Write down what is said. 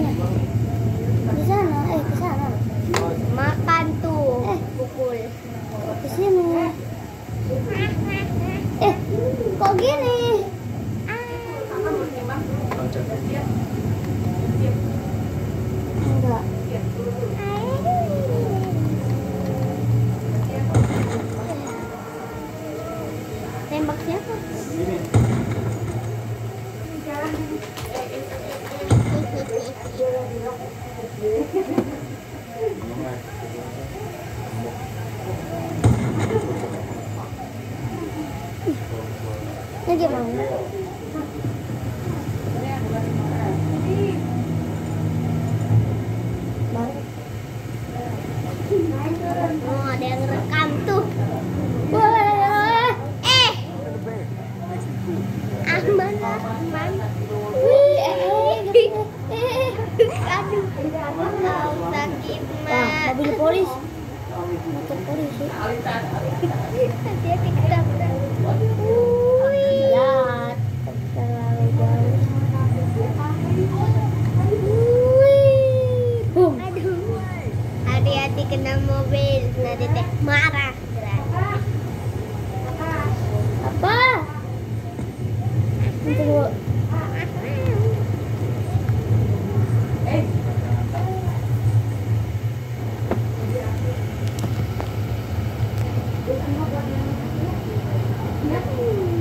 mananya? Di sana, eh ke sana. Makan tuh. Eh. Pukul. Ke sini. Eh, kok gini? Enggak. Ini? Baru. Oh, ada yang rekam tuh. Wah, Eh. Aman. Sakit, mobil. Motor polisi. Ketabrak. Hati-hati kena mobil. Nanti teh marah. Thank you.